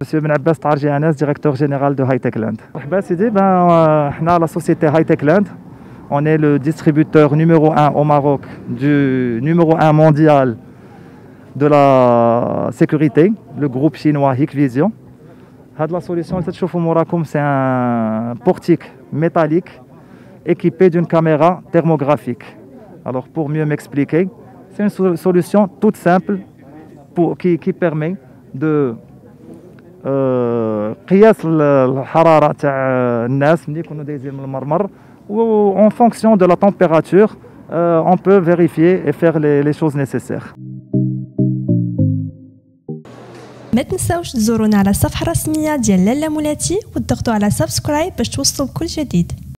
Monsieur Ben Abbas Tarji directeur général de Hightech Land. Ben, euh, la société Hightech Land, on est le distributeur numéro 1 au Maroc, du numéro 1 mondial de la sécurité, le groupe chinois Hikvision. La solution, c'est un portique métallique équipé d'une caméra thermographique. Alors pour mieux m'expliquer, c'est une solution toute simple pour, qui, qui permet de قياس الحراره تاع الناس ملي يكونوا دايزين من المرمر و en fonction de la température euh, on peut vérifier et faire les, les choses nécessaires ما تنساوش تزورونا على الصفحه الرسميه ديال لالا مولاتي وتضغطوا على سبسكرايب باش توصلوا بكل جديد.